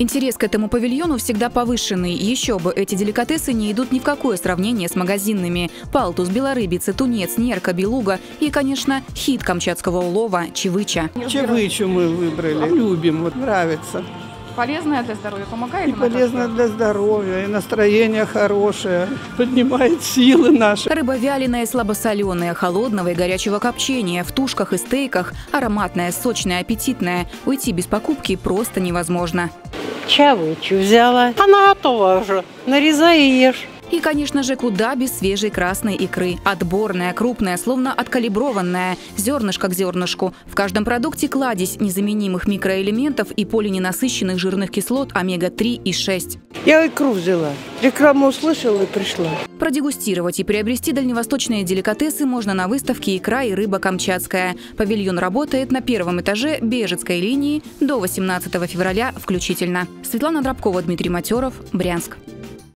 Интерес к этому павильону всегда повышенный. Еще бы, эти деликатесы не идут ни в какое сравнение с магазинными. Палтус, белорыбица, тунец, нерка, белуга и, конечно, хит камчатского улова – чевыча. Чевычу мы выбрали. Любим, вот нравится. Полезная для здоровья, помогает И как-то? для здоровья, и настроение хорошее, поднимает силы наши. Рыба вяленая, слабосоленая, холодного и горячего копчения, в тушках и стейках, ароматная, сочная, аппетитная. Уйти без покупки просто невозможно. Чавычу взяла. Она готова уже. Нарезай и ешь. И, конечно же, куда без свежей красной икры. Отборная, крупная, словно откалиброванная, зернышко к зернышку. В каждом продукте кладезь незаменимых микроэлементов и полиненасыщенных жирных кислот омега-3 и 6. Я икру взяла. Рекламу услышала и пришла. Продегустировать и приобрести дальневосточные деликатесы можно на выставке «Икра и рыба Камчатская». Павильон работает на первом этаже Бежецкой линии до 18 февраля включительно. Светлана Дробкова, Дмитрий Матеров, Брянск.